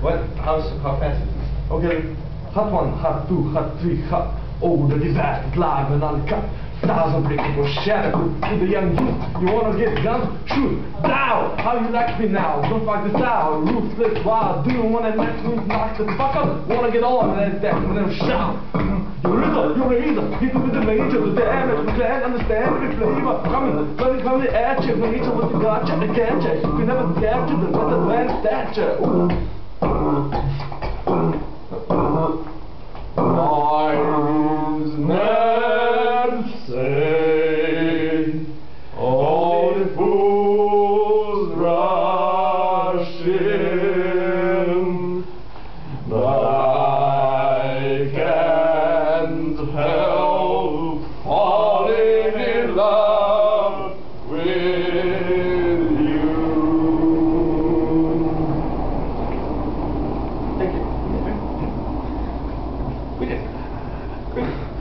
What? How how fast? Okay. Hot one, hot two, hot three, hot. Oh, the disaster live and uncut. Styles unbreakable, shatter to the young youth. You wanna get guns? Shoot, down. How you like me now? Don't fight this out. Ruthless, wild. Do you wanna next week knock the fuck up? Wanna get on and then and then shout. You're either, you're either. Hit with the major, the damage, we can't understand every flavor. Coming, coming, coming at you. Major, what you got, you can't you. Can never capture the better than stature. Ooh. Say all the fools rush in, but I can't help falling in love with you. Thank you. We did. Good.